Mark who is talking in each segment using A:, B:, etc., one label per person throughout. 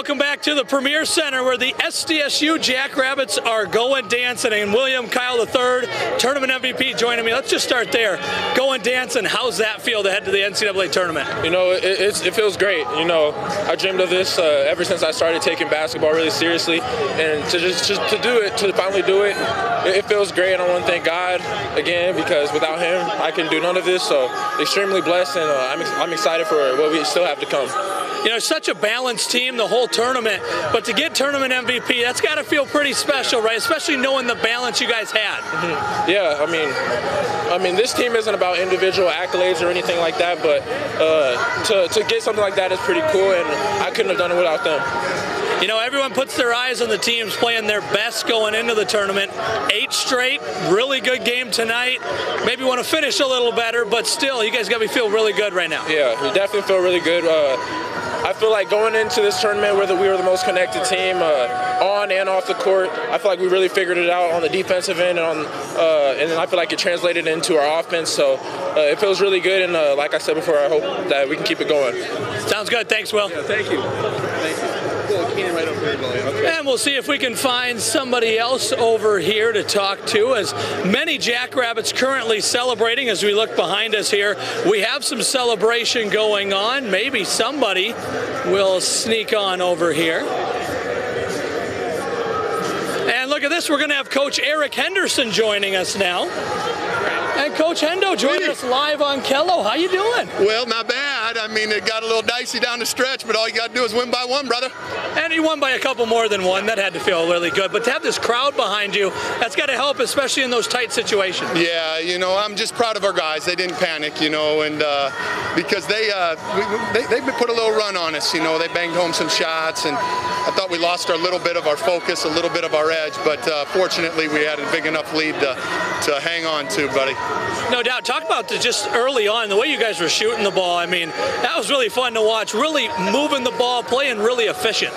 A: welcome back to the Premier Center where the SDSU Jackrabbits are going dancing. And William Kyle III, tournament MVP, joining me. Let's just start there. Going dancing, how's that feel to head to the NCAA tournament?
B: You know, it, it feels great. You know, I dreamed of this uh, ever since I started taking basketball really seriously. And to just, just to do it, to finally do it, it, it feels great. And I want to thank God again because without Him, I can do none of this. So, extremely blessed, and uh, I'm, I'm excited for what we still have to come.
A: You know, such a balanced team the whole tournament, but to get tournament MVP, that's got to feel pretty special, right? Especially knowing the balance you guys had.
B: Mm-hmm. Yeah, I mean, I mean, this team isn't about individual accolades or anything like that, but uh, to, to get something like that is pretty cool, and I couldn't have done it without them.
A: You know, everyone puts their eyes on the teams playing their best going into the tournament. Eight straight, really good game tonight. Maybe want to finish a little better, but still, you guys got me feel really good right now.
B: Yeah, we definitely feel really good. Uh, I feel like going into this tournament, whether we were the most connected team uh, on and off the court, I feel like we really figured it out on the defensive end, and on, uh, and I feel like it translated into our offense. So uh, it feels really good, and uh, like I said before, I hope that we can keep it going.
A: Sounds good. Thanks, Will.
B: Yeah, thank you. Thank you.
A: And we'll see if we can find somebody else over here to talk to. As many Jackrabbits currently celebrating, as we look behind us here, we have some celebration going on. Maybe somebody will sneak on over here. And look at this, we're going to have Coach Eric Henderson joining us now. And Coach Hendo joining us live on KELO. How you doing?
C: Well, not bad. I mean, it got a little dicey down the stretch, but all you got to do is win by one, brother.
A: And you won by a couple more than one. That had to feel really good. But to have this crowd behind you, that's got to help, especially in those tight situations.
C: Yeah, you know, I'm just proud of our guys. They didn't panic, you know, and uh, because they, uh, we, they they put a little run on us. You know, they banged home some shots, and I thought we lost our little bit of our focus, a little bit of our edge. But uh, fortunately, we had a big enough lead to, to hang on to, buddy.
A: No doubt. Talk about the, just early on, the way you guys were shooting the ball. I mean, that was really fun to watch. Really moving the ball, playing really efficient.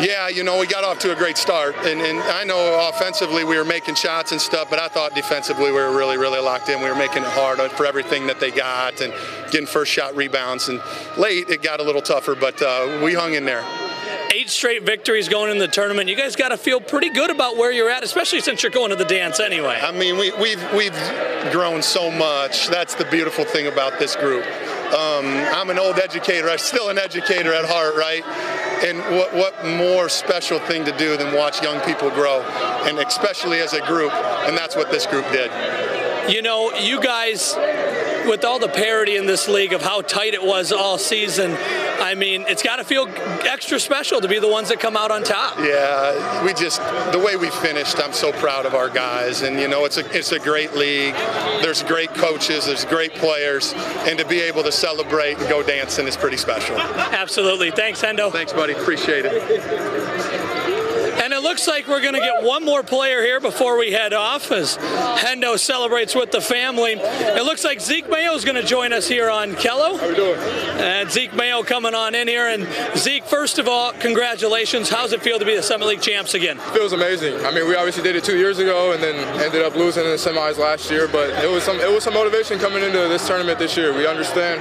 C: Yeah, you know, we got off to a great start. And, and I know offensively we were making shots and stuff, but I thought defensively we were really, really locked in. We were making it hard for everything that they got and getting first shot rebounds. And late, it got a little tougher, but uh, we hung in there
A: eight straight victories going in the tournament. You guys got to feel pretty good about where you're at, especially since you're going to the dance anyway.
C: I mean, we, we've we've grown so much. That's the beautiful thing about this group. Um, I'm an old educator. I'm still an educator at heart, right? And what, what more special thing to do than watch young people grow, and especially as a group, and that's what this group did.
A: You know, you guys, with all the parity in this league of how tight it was all season, I mean, it's got to feel extra special to be the ones that come out on top.
C: Yeah, we just the way we finished. I'm so proud of our guys, and you know, it's a it's a great league. There's great coaches, there's great players, and to be able to celebrate and go dancing is pretty special.
A: Absolutely. Thanks, Hendo.
C: Thanks, buddy. Appreciate it.
A: Looks like we're going to get one more player here before we head off as Hendo celebrates with the family. It looks like Zeke Mayo is going to join us here on KELO.
D: How we doing?
A: And Zeke Mayo coming on in here. And Zeke, first of all, congratulations. How's it feel to be the Summit League champs again?
D: It feels amazing. I mean, we obviously did it two years ago and then ended up losing in the semis last year, but it was some it was some motivation coming into this tournament this year. We understand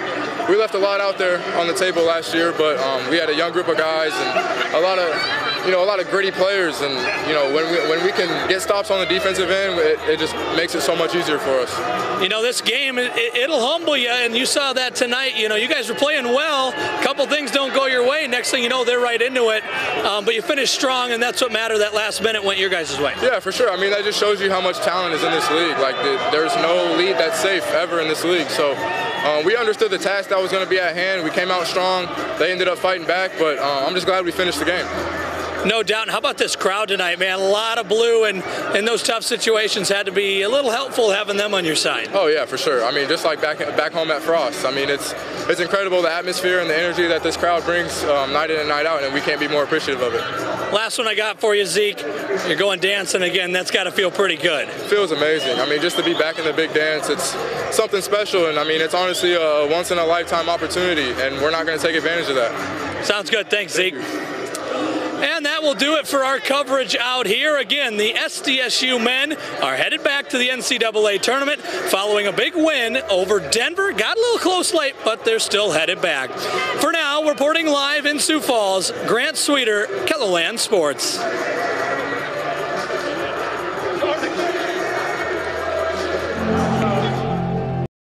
D: we left a lot out there on the table last year, but um, we had a young group of guys and a lot of you know, a lot of gritty players, and you know, when we when we can get stops on the defensive end, it, it just makes it so much easier for us.
A: You know, this game it, will humble you, and you saw that tonight. You know, you guys were playing well. A couple things don't go your way. Next thing you know, they're right into it. Um, but you finished strong, and that's what mattered. That last minute went your guys' way.
D: Yeah, for sure. I mean, that just shows you how much talent is in this league. Like, the, there's no lead that's safe ever in this league. So. Um, we understood the task that was going to be at hand. We came out strong. They ended up fighting back, but uh, I'm just glad we finished the game.
A: No doubt. How about this crowd tonight, man? A lot of blue, and in those tough situations, had to be a little helpful having them on your side.
D: Oh yeah, for sure. I mean, just like back back home at Frost. I mean, it's it's incredible the atmosphere and the energy that this crowd brings um, night in and night out, and we can't be more appreciative of it.
A: Last one I got for you, Zeke. You're going dancing again. That's got to feel pretty good. It
D: feels amazing. I mean, just to be back in the big dance, it's something special, and I mean, it's honestly a once in a lifetime opportunity, and we're not going to take advantage of that.
A: Sounds good. Thanks,
D: Thank
A: Zeke.
D: You.
A: And that will do it for our coverage out here. Again, the SDSU men are headed back to the NCAA tournament following a big win over Denver. Got a little close late, but they're still headed back. For now, reporting live in Sioux Falls, Grant Sweeter, KELOLAND Sports.